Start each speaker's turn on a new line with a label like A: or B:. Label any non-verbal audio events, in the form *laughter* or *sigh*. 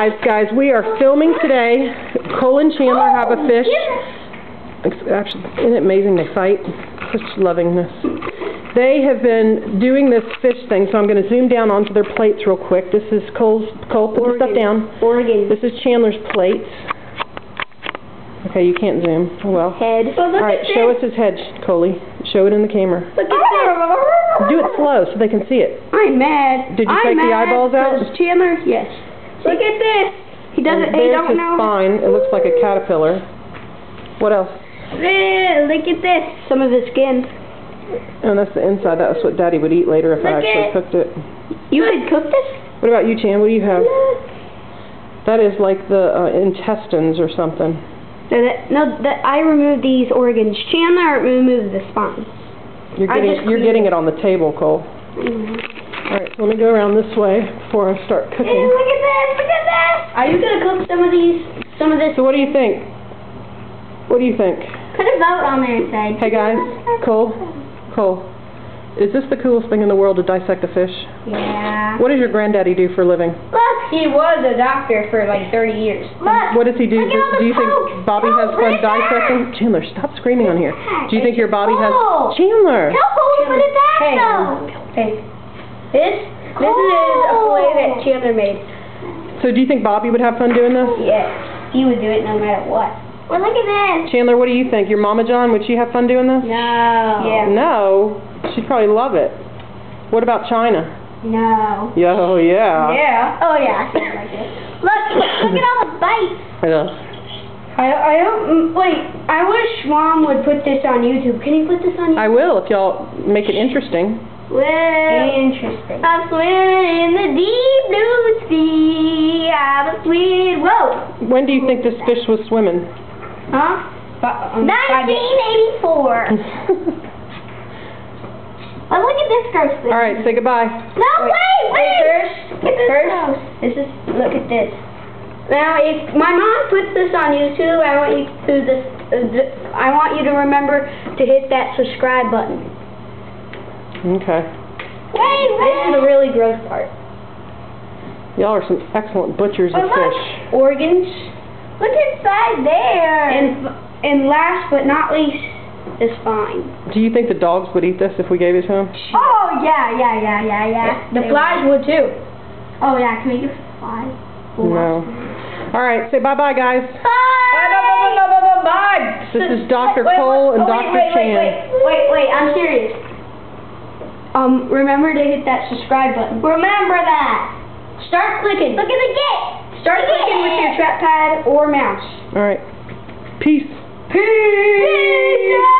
A: Guys, guys, we are filming today. Cole and Chandler have a fish. It's Actually, isn't it amazing they fight? Such lovingness. They have been doing this fish thing, so I'm going to zoom down onto their plates real quick. This is Cole's, Cole, put the stuff down.
B: Oregon.
A: This is Chandler's plates. Okay, you can't zoom. Oh well.
B: Head.
A: All right, show us his head, Coley. Show it in the camera.
B: Look at this.
A: Do it slow so they can see it.
B: I'm mad.
A: Did you
B: I'm
A: take the
B: mad
A: eyeballs out?
B: 'cause Chandler, yes. Look at this. He doesn't.
A: And
B: He
A: there's
B: don't know.
A: fine. It looks like a caterpillar. What else?
B: Look at this. Some of the skin.
A: And that's the inside. That's what Daddy would eat later if I actually
B: at-
A: cooked it.
B: You could cook this?
A: What about you, Chan? What do you have? That is like the uh, intestines or something.
B: No, that, no, that I removed these organs. Chandler removed the spine.
A: You're getting you're getting
B: it.
A: it on the table, Cole. All right, so let me go around this way before I start
B: Hey,
A: cooking.
B: Are you gonna cook some of these? Some of this?
A: So what do you think? What do you think?
B: Put a vote on there and say.
A: Hey guys, Cole, Cole, is this the coolest thing in the world to dissect a fish?
B: Yeah.
A: What does your granddaddy do for a living?
B: Look, he was a doctor for like 30 years. Look.
A: What does he do?
B: Look at all
A: Do
B: the
A: you think. Bobby
B: No,
A: has
B: put
A: fun
B: it back.
A: dissecting? Chandler, stop screaming on here. Do you think your Bobby has...
B: Cole.
A: Chandler!
B: Tell Cole put it back
C: Hey.
B: though.
C: Hey, this this is a fillet that Chandler made.
A: So do you think Bobby would have fun doing this?
C: Yes, he would do it no matter what.
B: Well, look at this.
A: Chandler, what do you think? Your Mama John, would she have fun doing this?
B: No.
C: Yeah.
A: No. She'd probably love it. What about China?
B: No.
A: Yeah, oh yeah.
C: Yeah.
B: Oh yeah, I feel like it. Look, look at all the *coughs* bites.
A: Yeah.
C: I I don't mm, wait. I wish Mom would put this on YouTube. Can you put this on YouTube?
A: I will if y'all make it interesting.
B: Well,
C: Interesting.
B: I'm swimming
A: When do you think this fish was swimming?
B: Huh?
C: But, um,
B: 1984. Oh, *laughs* look at this gross thing.
A: All right, say goodbye.
B: No,
C: Wait,
B: wait, wait.
C: First,
B: Look at this
C: first,
B: gross.
C: this is look at this. Now, if my mom puts this on YouTube, I want you to this. Uh, th- I want you to remember to hit that subscribe button.
A: Okay.
B: Wait,
C: This is the really gross part.
A: Y'all are some excellent butchers of
B: look.
A: fish.
C: Organs,
B: Look inside there.
C: and and last but not least, the spine.
A: Do you think the dogs would eat this if we gave it to them?
B: oh yeah, yeah, yeah, yeah, yeah.
C: The
B: They
C: flies would too.
B: Oh yeah, can we get flies?
A: No. All right, say bye-bye, guys.
B: Bye. Bye.
A: This is Dr.
C: Wait, wait,
A: Cole and
C: oh, wait,
A: Dr.
C: wait,
A: Chan.
C: Wait, wait, wait, wait, I'm serious. Um, remember to hit that subscribe button.
B: Remember that.
C: Start clicking.
B: Look at the gate.
C: Start yeah. clicking with your trackpad or mouse.
A: All right. Peace. Peace.
C: Peace.